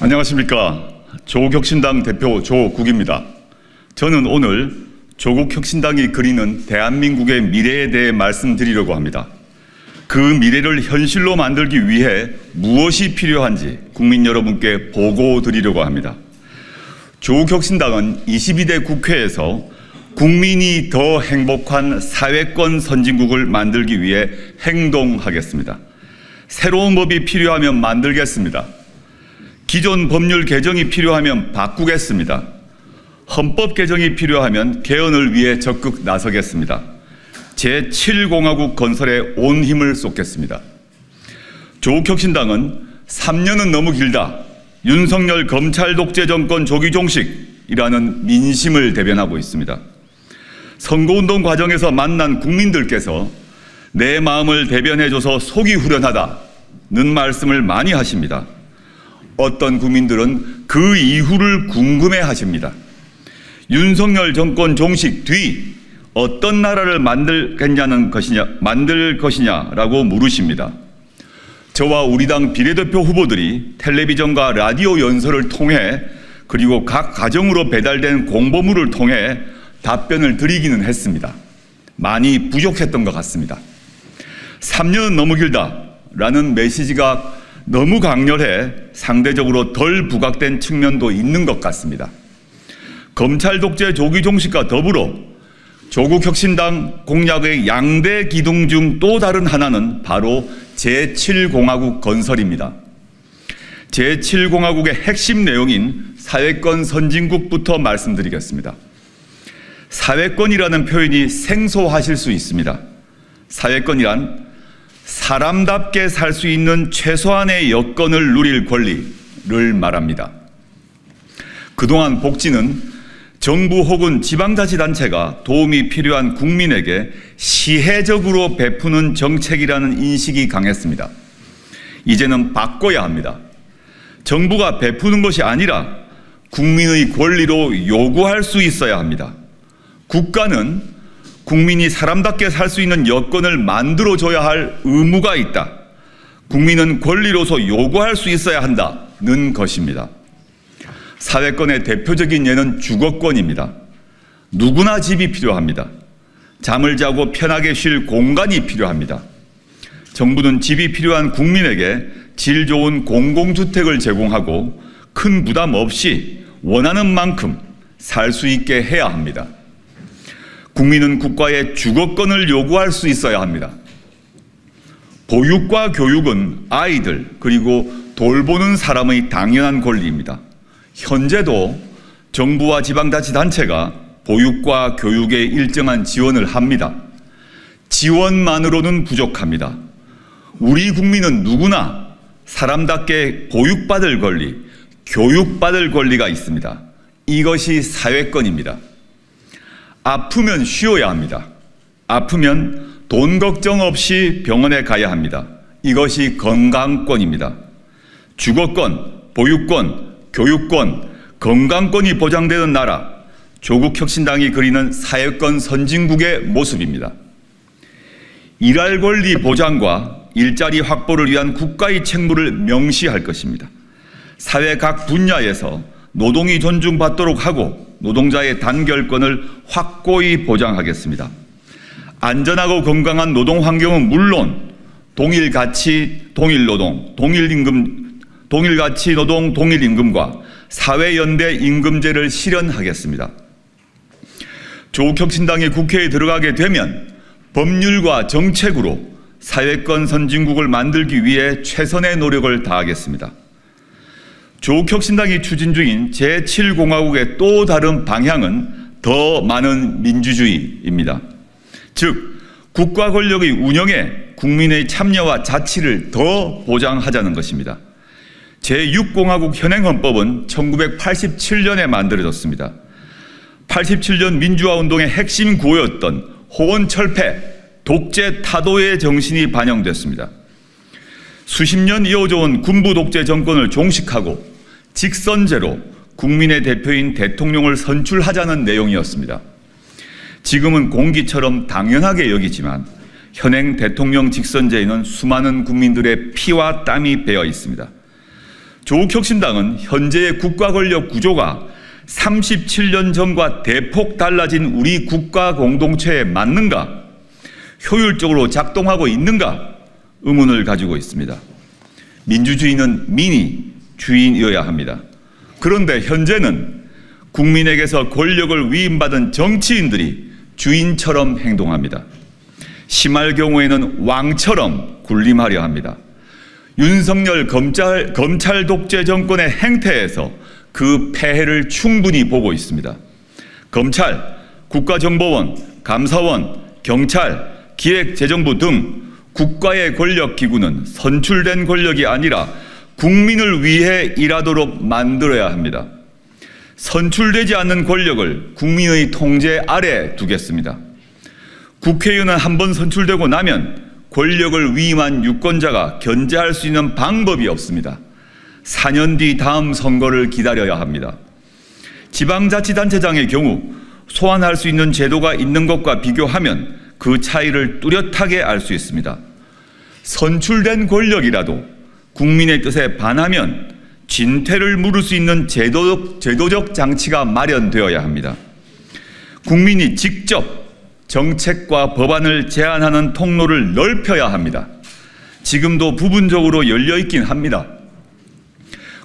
안녕하십니까. 조국혁신당 대표 조국입니다. 저는 오늘 조국혁신당이 그리는 대한민국의 미래에 대해 말씀드리려고 합니다. 그 미래를 현실로 만들기 위해 무엇이 필요한지 국민 여러분께 보고 드리려고 합니다. 조국혁신당은 22대 국회에서 국민이 더 행복한 사회권 선진국을 만들기 위해 행동하겠습니다. 새로운 법이 필요하면 만들겠습니다. 기존 법률 개정이 필요하면 바꾸겠습니다. 헌법 개정이 필요하면 개헌을 위해 적극 나서겠습니다. 제7공화국 건설에 온 힘을 쏟겠습니다. 조국혁신당은 3년은 너무 길다. 윤석열 검찰 독재 정권 조기 종식이라는 민심을 대변하고 있습니다. 선거운동 과정에서 만난 국민들께서 내 마음을 대변해줘서 속이 후련하다는 말씀을 많이 하십니다. 어떤 국민들은 그 이후를 궁금해 하십니다. 윤석열 정권 종식 뒤 어떤 나라를 만들겠냐는 것이냐, 만들 것이냐라고 물으십니다. 저와 우리 당 비례대표 후보들이 텔레비전과 라디오 연설을 통해 그리고 각 가정으로 배달된 공보물을 통해 답변을 드리기는 했습니다. 많이 부족했던 것 같습니다. 3년은 너무 길다라는 메시지가 너무 강렬해 상대적으로 덜 부각된 측면도 있는 것 같습니다. 검찰 독재 조기 종식과 더불어 조국 혁신당 공약의 양대 기둥 중 또 다른 하나는 바로 제7공화국 건설입니다. 제7공화국의 핵심 내용인 사회권 선진국부터 말씀드리겠습니다. 사회권이라는 표현이 생소하실 수 있습니다. 사회권이란 사람답게 살 수 있는 최소한의 여건을 누릴 권리를 말합니다. 그동안 복지는 정부 혹은 지방자치단체가 도움이 필요한 국민에게 시혜적으로 베푸는 정책이라는 인식이 강했습니다. 이제는 바꿔야 합니다. 정부가 베푸는 것이 아니라 국민의 권리로 요구할 수 있어야 합니다. 국가는 국민이 사람답게 살 수 있는 여건을 만들어줘야 할 의무가 있다. 국민은 권리로서 요구할 수 있어야 한다는 것입니다. 사회권의 대표적인 예는 주거권입니다. 누구나 집이 필요합니다. 잠을 자고 편하게 쉴 공간이 필요합니다. 정부는 집이 필요한 국민에게 질 좋은 공공주택을 제공하고 큰 부담 없이 원하는 만큼 살 수 있게 해야 합니다. 국민은 국가의 주거권을 요구할 수 있어야 합니다. 보육과 교육은 아이들 그리고 돌보는 사람의 당연한 권리입니다. 현재도 정부와 지방자치단체가 보육과 교육에 일정한 지원을 합니다. 지원만으로는 부족합니다. 우리 국민은 누구나 사람답게 보육받을 권리, 교육받을 권리가 있습니다. 이것이 사회권입니다. 아프면 쉬어야 합니다. 아프면 돈 걱정 없이 병원에 가야 합니다. 이것이 건강권입니다. 주거권, 보육권, 교육권, 건강권이 보장되는 나라, 조국 혁신당이 그리는 사회권 선진국의 모습입니다. 일할 권리 보장과 일자리 확보를 위한 국가의 책무를 명시할 것입니다. 사회 각 분야에서 노동이 존중받도록 하고 노동자의 단결권을 확고히 보장하겠습니다. 안전하고 건강한 노동 환경은 물론 동일 가치, 동일 노동, 동일 임금 동일 가치 노동 동일 임금과 사회연대 임금제를 실현하겠습니다. 조국혁신당이 국회에 들어가게 되면 법률과 정책으로 사회권 선진국을 만들기 위해 최선의 노력을 다하겠습니다. 조국혁신당이 추진 중인 제7공화국의 또 다른 방향은 더 많은 민주주의입니다. 즉, 국가 권력의 운영에 국민의 참여와 자치를 더 보장하자는 것입니다. 제6공화국 현행헌법은 1987년에 만들어졌습니다. 87년 민주화 운동의 핵심 구호였던 호원철폐, 독재 타도의 정신이 반영됐습니다. 수십 년 이어져 온 군부 독재 정권을 종식하고 직선제로 국민의 대표인 대통령을 선출하자는 내용이었습니다. 지금은 공기처럼 당연하게 여기지만 현행 대통령 직선제에는 수많은 국민들의 피와 땀이 배어 있습니다. 조국혁신당은 현재의 국가 권력 구조가 37년 전과 대폭 달라진 우리 국가 공동체에 맞는가, 효율적으로 작동하고 있는가 의문을 가지고 있습니다. 민주주의는 민이 주인이어야 합니다. 그런데 현재는 국민에게서 권력을 위임받은 정치인들이 주인처럼 행동합니다. 심할 경우에는 왕처럼 군림하려 합니다. 윤석열 검찰, 검찰 독재 정권의 행태에서 그 폐해를 충분히 보고 있습니다. 검찰, 국가정보원, 감사원, 경찰, 기획재정부 등 국가의 권력 기구는 선출된 권력이 아니라 국민을 위해 일하도록 만들어야 합니다. 선출되지 않는 권력을 국민의 통제 아래 두겠습니다. 국회의원은 한 번 선출되고 나면 권력을 위임한 유권자가 견제할 수 있는 방법이 없습니다. 4년 뒤 다음 선거를 기다려야 합니다. 지방자치단체장의 경우 소환할 수 있는 제도가 있는 것과 비교하면 그 차이를 뚜렷하게 알 수 있습니다. 선출된 권력이라도 국민의 뜻에 반하면 진퇴를 물을 수 있는 제도적, 제도적 장치가 마련되어야 합니다. 국민이 직접 정책과 법안을 제안하는 통로를 넓혀야 합니다. 지금도 부분적으로 열려 있긴 합니다.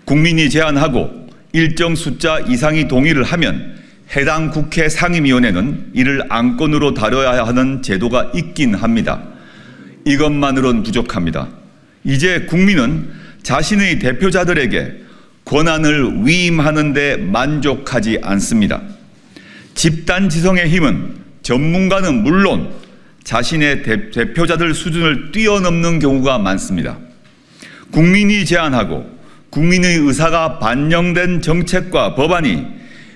국민이 제안하고 일정 숫자 이상이 동의를 하면 해당 국회 상임위원회는 이를 안건으로 다뤄야 하는 제도가 있긴 합니다. 이것만으론 부족합니다. 이제 국민은 자신의 대표자들에게 권한을 위임하는 데 만족하지 않습니다. 집단 지성의 힘은 전문가는 물론 자신의 대, 표자들 수준을 뛰어넘는 경우가 많습니다. 국민이 제안하고 국민의 의사가 반영된 정책과 법안이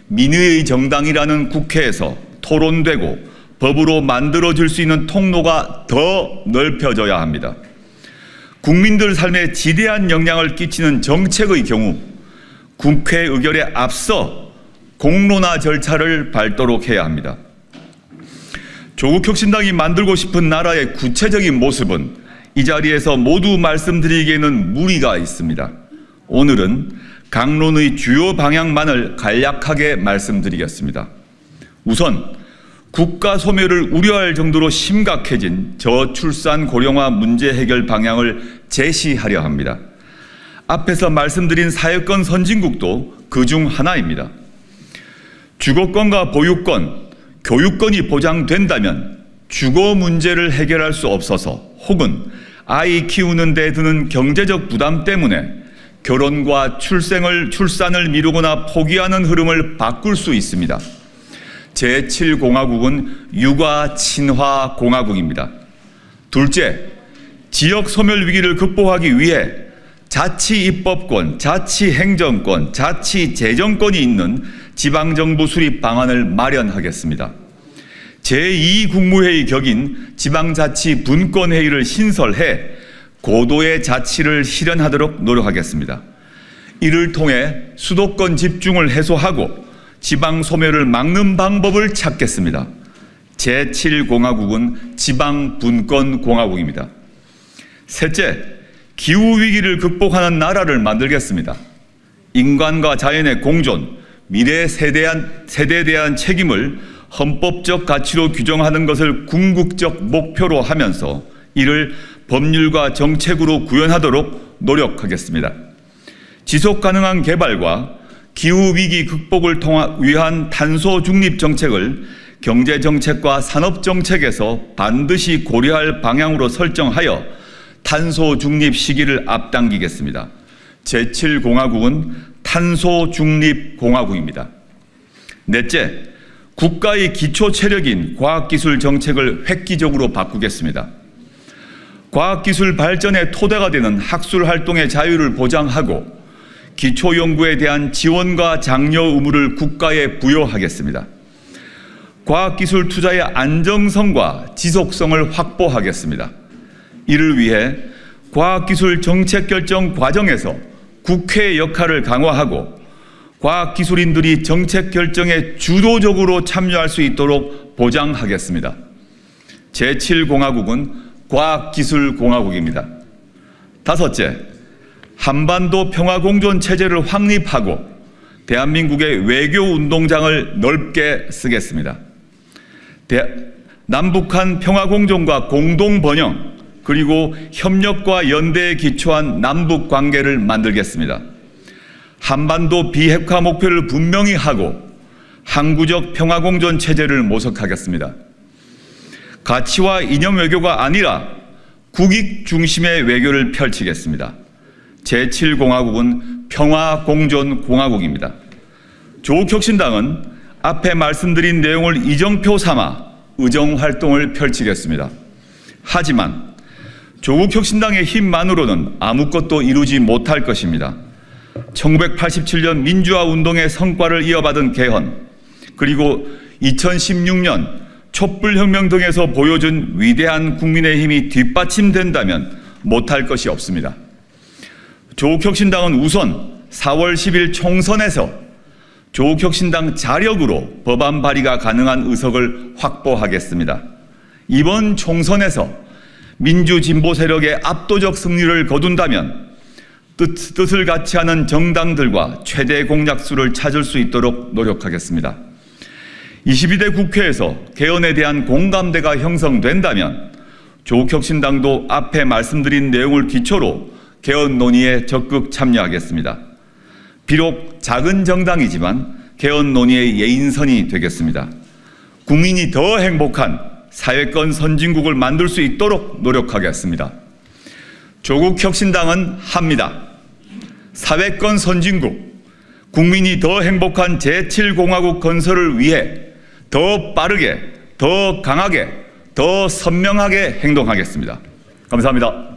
민의의 정당이라는 국회에서 토론되고 법으로 만들어질 수 있는 통로가 더 넓혀져야 합니다. 국민들 삶에 지대한 영향을 끼치는 정책의 경우 국회 의결에 앞서 공론화 절차를 밟도록 해야 합니다. 조국 혁신당이 만들고 싶은 나라의 구체적인 모습은 이 자리에서 모두 말씀드리기에는 무리가 있습니다. 오늘은 강론의 주요 방향만을 간략하게 말씀드리겠습니다. 우선 국가 소멸을 우려할 정도로 심각해진 저출산 고령화 문제 해결 방향을 제시하려 합니다. 앞에서 말씀드린 사회권 선진국도 그 중 하나입니다. 주거권과 보유권, 교육권이 보장된다면 주거 문제를 해결할 수 없어서 혹은 아이 키우는 데 드는 경제적 부담 때문에 결혼과 출생을 출산을 미루거나 포기하는 흐름을 바꿀 수 있습니다. 제7공화국은 육아 친화 공화국입니다. 둘째, 지역 소멸 위기를 극복하기 위해 자치 입법권, 자치 행정권, 자치 재정권이 있는 지방정부 수립 방안을 마련하겠습니다. 제2국무회의 격인 지방자치 분권회의를 신설해 고도의 자치를 실현하도록 노력하겠습니다. 이를 통해 수도권 집중을 해소하고 지방 소멸을 막는 방법을 찾겠습니다. 제7공화국은 지방 분권 공화국입니다. 셋째, 기후 위기를 극복하는 나라를 만들겠습니다. 인간과 자연의 공존, 미래 세대한, 세대에 대한 책임을 헌법적 가치로 규정하는 것을 궁극적 목표로 하면서 이를 법률과 정책으로 구현하도록 노력하겠습니다. 지속 가능한 개발과 기후 위기 극복을 위한 탄소 중립 정책을 경제 정책과 산업 정책에서 반드시 고려할 방향으로 설정하여 탄소 중립 시기를 앞당기겠습니다. 제7공화국은 탄소 중립 공화국입니다. 넷째, 국가의 기초 체력인 과학기술 정책을 획기적으로 바꾸겠습니다. 과학기술 발전의 토대가 되는 학술 활동의 자유를 보장하고 기초 연구에 대한 지원과 장려 의무를 국가에 부여하겠습니다. 과학기술 투자의 안정성과 지속성을 확보하겠습니다. 이를 위해 과학기술 정책 결정 과정에서 국회의 역할을 강화하고 과학기술인들이 정책 결정에 주도적으로 참여할 수 있도록 보장하겠습니다. 제7공화국은 과학기술공화국입니다. 다섯째, 한반도 평화공존 체제를 확립하고 대한민국의 외교 운동장을 넓게 쓰겠습니다. 대, 남북한 평화공존과 공동번영 그리고 협력과 연대에 기초한 남북 관계를 만들겠습니다. 한반도 비핵화 목표를 분명히 하고 항구적 평화공존 체제를 모색하겠습니다. 가치와 이념 외교가 아니라 국익 중심의 외교를 펼치겠습니다. 제7공화국은 평화공존공화국입니다. 조국혁신당은 앞에 말씀드린 내용을 이정표 삼아 의정활동을 펼치겠습니다. 하지만 조국혁신당의 힘만으로는 아무것도 이루지 못할 것입니다. 1987년 민주화 운동의 성과를 이어받은 개헌, 그리고 2016년 촛불혁명 등에서 보여준 위대한 국민의 힘이 뒷받침된다면 못할 것이 없습니다. 조국혁신당은 우선 4월 10일 총선에서 조국혁신당 자력으로 법안 발의가 가능한 의석을 확보하겠습니다. 이번 총선에서 민주진보 세력의 압도적 승리를 거둔다면 뜻, 뜻을 같이 하는 정당들과 최대 공약수를 찾을 수 있도록 노력하겠습니다. 22대 국회에서 개헌에 대한 공감대가 형성된다면 조국혁신당도 앞에 말씀드린 내용을 기초로 개헌 논의에 적극 참여하겠습니다. 비록 작은 정당이지만 개헌 논의의 예인선이 되겠습니다. 국민이 더 행복한 사회권 선진국을 만들 수 있도록 노력하겠습니다. 조국 혁신당은 합니다. 사회권 선진국, 국민이 더 행복한 제7공화국 건설을 위해 더 빠르게, 더 강하게, 더 선명하게 행동하겠습니다. 감사합니다.